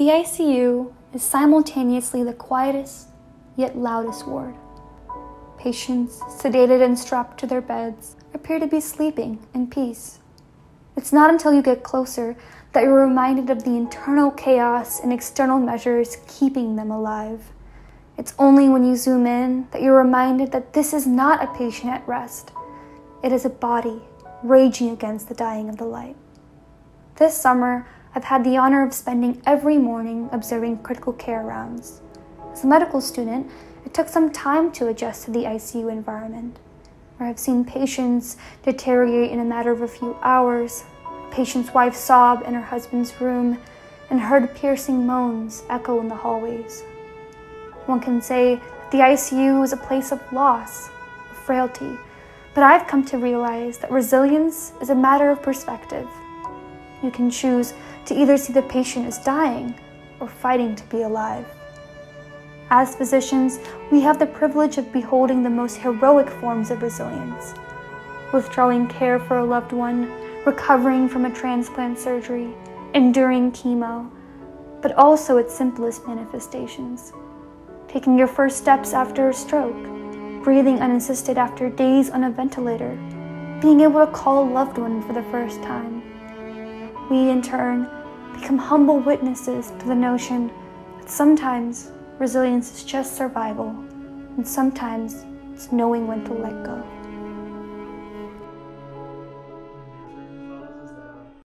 The ICU is simultaneously the quietest yet loudest ward. Patients, sedated and strapped to their beds, appear to be sleeping in peace. It's not until you get closer that you're reminded of the internal chaos and external measures keeping them alive. It's only when you zoom in that you're reminded that this is not a patient at rest. It is a body raging against the dying of the light. This summer, I've had the honor of spending every morning observing critical care rounds. As a medical student, it took some time to adjust to the ICU environment, where I've seen patients deteriorate in a matter of a few hours, a patient's wife sob in her husband's room, and heard piercing moans echo in the hallways. One can say that the ICU is a place of loss, of frailty, but I've come to realize that resilience is a matter of perspective. You can choose to either see the patient as dying or fighting to be alive. As physicians, we have the privilege of beholding the most heroic forms of resilience withdrawing care for a loved one, recovering from a transplant surgery, enduring chemo, but also its simplest manifestations. Taking your first steps after a stroke, breathing unassisted after days on a ventilator, being able to call a loved one for the first time. We, in turn, become humble witnesses to the notion that sometimes resilience is just survival, and sometimes it's knowing when to let go.